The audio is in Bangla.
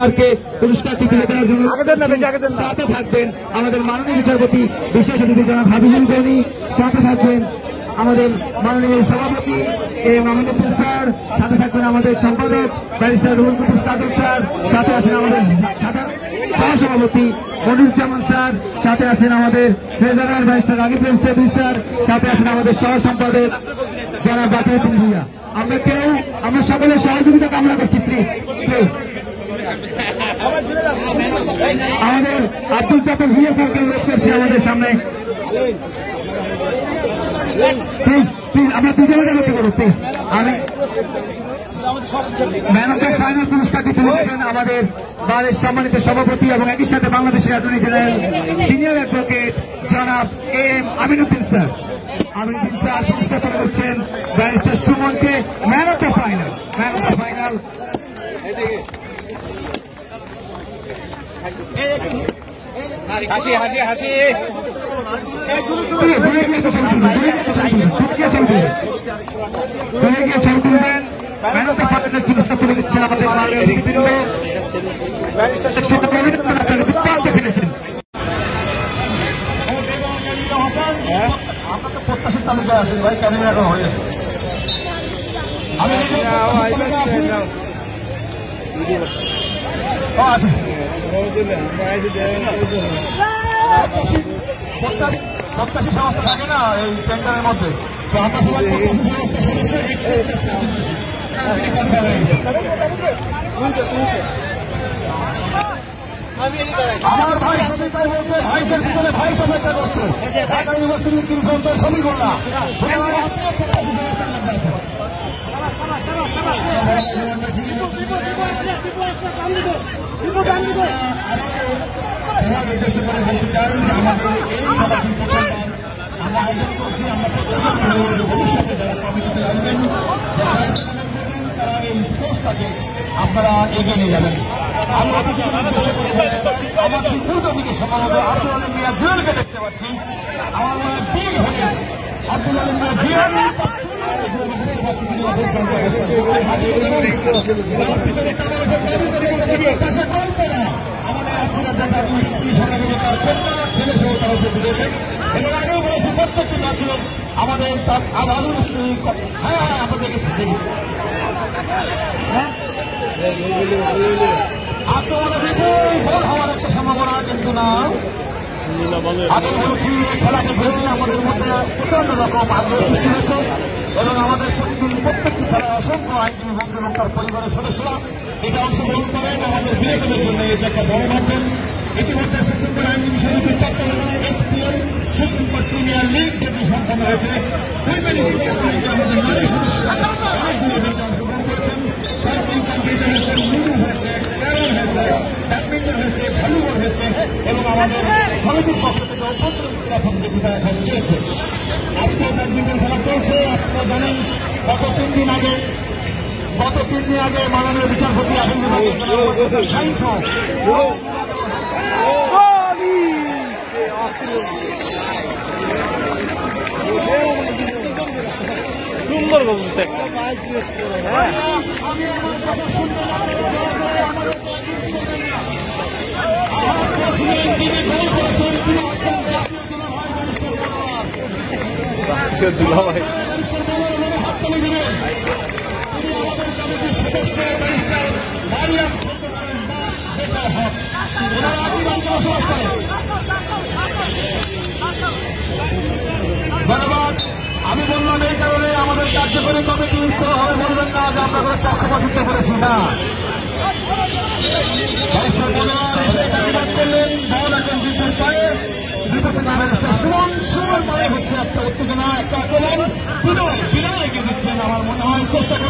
সরকারকে পুরস্কারটি তুলে দেওয়ার জন্য সাথে থাকবেন আমাদের মাননীয় বিচারপতি বিশেষ অতিথি জনাব হাবিবুল গনি সাথে থাকবেন আমাদের মাননীয় সভাপতি এম আমিনুদ্দিন স্যার সাথে থাকবেন আমাদের সম্পাদক ব্যারিস্টার রুহুল কুতুব সাদক স্যার সাথে আছেন আমাদের সহসভাপতি মনিরুজ্জামান স্যার সাথে আছেন আমাদের treasurer barrister Ragib Chowdhury sir সাথে আছেন আমাদের সহ সম্পাদক বাকিউদ্দিন ভুইয়া। আমরা কেউ আমরা সকলের সহযোগিতা কামনা করছি প্লিজ আমাদের আব্দুল জাফর ভুইয়া স্যারকে অনুরোধ আমাদের সামনে প্লিজ প্লিজ আমরা দুজনে দেখতে করব প্লিজ আমি ম্যান অফ দ্য ফাইনাল পুরস্কারটি তুলে দেবেন আমাদের বারের সম্মানিত সভাপতি এবং একই সাথে বাংলাদেশের অ্যাটর্নি জেনারেল সিনিয়র অ্যাডভোকেট জনাব A M Aminuddin sir. Aminuddin sir পুরস্কার তুলে দিচ্ছেন ব্যারিস্টার সুমনকে man of the final man of the final আমরা তো প্রত্যাশী আছি ভাই কেন এখন হয়ে আমি নিজে আছি। প্রত্যাশী সংস্থা না এই টেন্ডারের মধ্যে তো আমরা সবাই সংস্থা আমার ভাই সবই তাই বলছে, ভাই সব পিছনে, ভাই একটা করছে ঢাকা ইউনিভার্সিটির তিন সন্তান সবই বললা আপনিও প্রত্যাশী সংস্থার মধ্যে আছেন সবার উদ্দেশ্য করে বলতে চাই যে আমাদের এই খেলাটি প্রথমবার আমরা আয়োজন করছি আমরা প্রত্যাশা করি যে ভবিষ্যতে যারা কমিটিতে আসবেন যারা তারা এই স্পোর্টসটাকে আপনারা এগিয়ে নিয়ে যাবেন উদ্দেশ্য আমার জুয়েলকে দেখতে পাচ্ছি আমার মনে হয় আব্দুল আলম মিয়া আমাদের আপনারা যারা স্ত্রী সঙ্গে তার আগেও বলেছি প্রত্যেকটি না আমাদের তার আবারও স্ত্রী হ্যাঁ হ্যাঁ আমরা দেখেছি দেখেছি আক্রমণে বিপুল বল হওয়ার একটা সম্ভাবনা কিন্তু না আগে বলেছি খেলাকে ঘিরে আমাদের মধ্যে প্রচণ্ড রকম আগ্রহ সৃষ্টি হয়েছে। এবং আমাদের প্রতিদিন প্রত্যেকটি খেলায় অসংখ্য আইনজীবী বন্ধু তার পরিবারের সদস্যরা এটা অংশগ্রহণ করেন আমাদের বিনোদনের জন্য এটি একটা বড় মাধ্যম। ইতিমধ্যে সুপ্রিম কোর্ট আইনজীবী সমিতির তত্ত্বাবধানে SPM, supreme court premier league যেটি সম্পন্ন হয়েছে। লিগে আমাদের নারী সদস্যরা অনেকগুলো ইভেন্টে অংশগ্রহণ করেছেন সাইক্লিং কম্পিটিশন হয়েছে লুডু হয়েছে ক্যারম হয়েছে ব্যাডমিন্টন হয়েছে ভলিবল হয়েছে এবং আমাদের সমিতির ক্রীড়া প্রতিযোগিতা এখন চলছে আজকে খেলা চলছে আপনারা জানেন গত তিন দিন আগে গত তিন দিন আগে মাননীয় বিচারপতি আপিল বিভাগের সুন্দর বলছে করেন ধন্যবাদ। আমি বললাম এই কারণে আমাদের কার্যকরী কমিটি হবে বলবেন না যে আমরা কোনো পক্ষপাতিত্ব করেছি না। করলেন বিপুল পায়ে। বিপক্ষে ব্যারিস্টার সুমন সুমন মানে হচ্ছে একটা উত্তেজনা একটা আক্রমণ বিনয় বিনয় এগিয়ে দিচ্ছেন আমার মনে হয় চেষ্টা